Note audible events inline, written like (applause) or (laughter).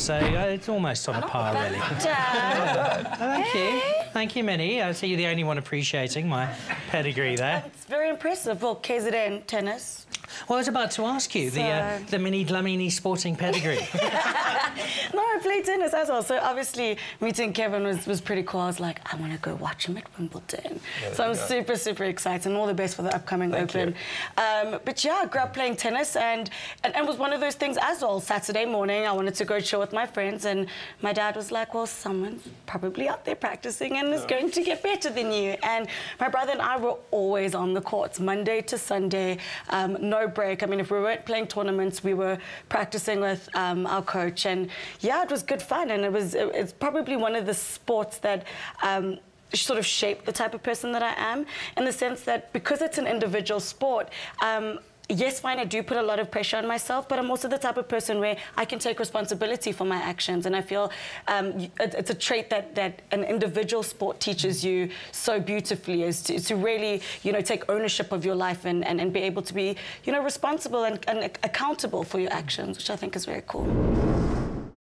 so uh, it's almost on a par, really. Thank you. (laughs) Thank you, Minnie. I see you're the only one appreciating my pedigree there. It's very impressive. Well, KZN tennis. Well, I was about to ask you, the, uh, So- the Minnie Dlamini sporting pedigree. (laughs) (laughs) No, played tennis as well. So obviously meeting Kevin was, was pretty cool. I was like, I want to go watch him at Wimbledon. so I'm super, super excited and all the best for the upcoming Thank Open. Um, but yeah, I grew up playing tennis and, and and was one of those things as well. Saturday morning, I wanted to go chill with my friends and my dad was like, well, someone's probably out there practicing and is going to get better than you. And my brother and I were always on the courts, Monday to Sunday, um, no break. I mean, if we weren't playing tournaments, we were practicing with um, our coach. And yeah, it was good fun. And it was it- it's probably one of the sports that. Um, sort of shaped the type of person that I am in the sense that because it's an individual sport, um, yes, fine, I do put a lot of pressure on myself, but I'm also the type of person where I can take responsibility for my actions. And I feel um, it- it's a trait that, that an individual sport teaches you so beautifully is to, to really, you know, take ownership of your life and, and, and be able to be, you know, responsible and, and accountable for your actions, which I think is very cool.